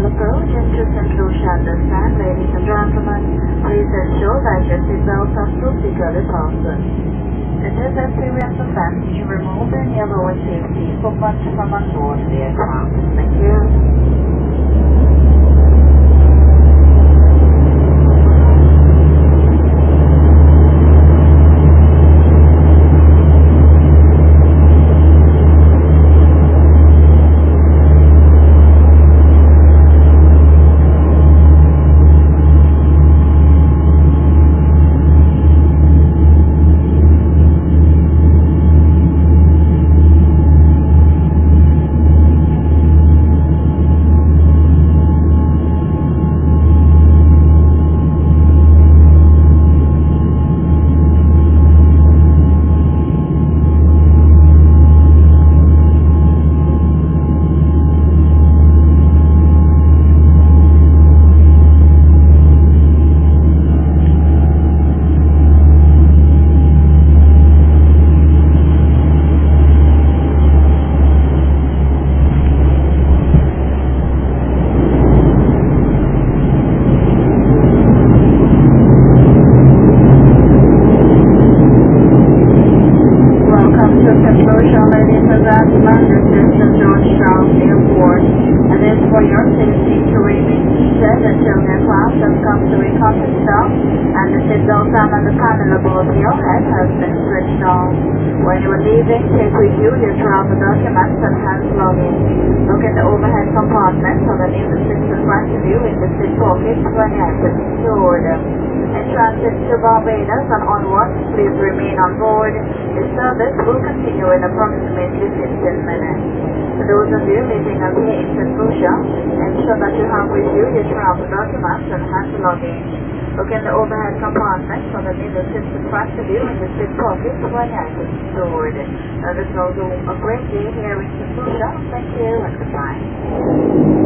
Welcome to St. Lucia Understand, ladies and gentlemen. Please ensure that your seatbelts are securely fastened. It is a serious offense to remove any lower safety equipment from on board the aircraft. Thank you. St. Lucia, ladies and gentlemen. This is Charles Airport. Is for your safety to remain seated until the aircraft has to a stop and the seatbelt sign on the panel above your head has been switched on. When you are leaving, take with you your travel documents and hand luggage. Look in the overhead compartment underneath the seat in front of you in the seat pockets when the items stored. In transit to Barbados and onwards, please board. The service will continue in approximately 15 minutes. For those of you leaving us here in. Lucia, ensure that you have with you your travel documents and hand luggage. Look in the overhead compartment underneath the seat in front of in the seat pockets when the items stored. Now, this is also a great day here in. Lucia. Thank you and goodbye.